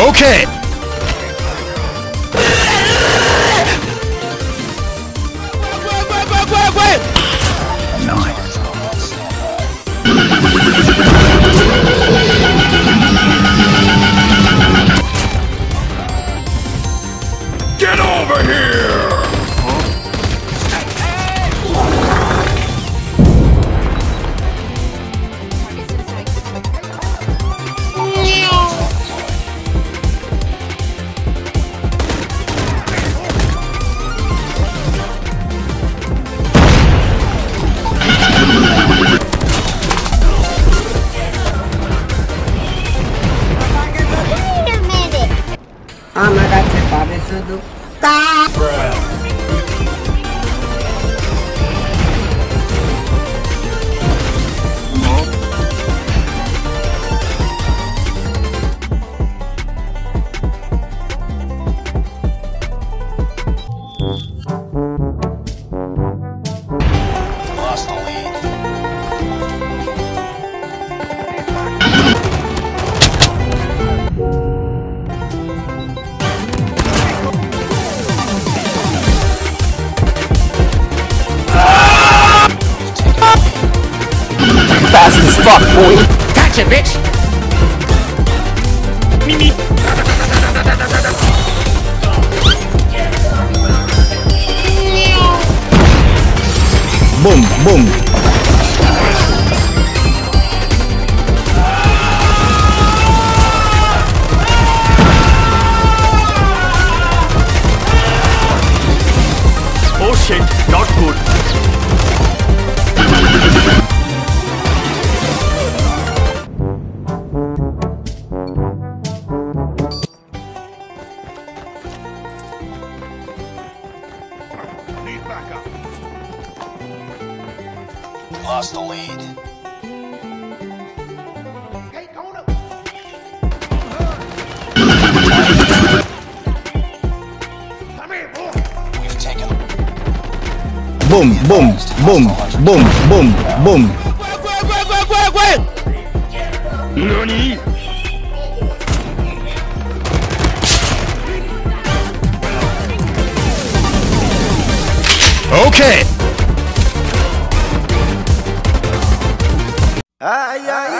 Okay. Nice. Get over here! Fuck, boy. Gotcha, bitch. Mimi. Boom, boom. Oh shit, not good. Lost the lead. We've Boom, boom, boom, boom, boom, boom. NANI? Okay. Ai, ai!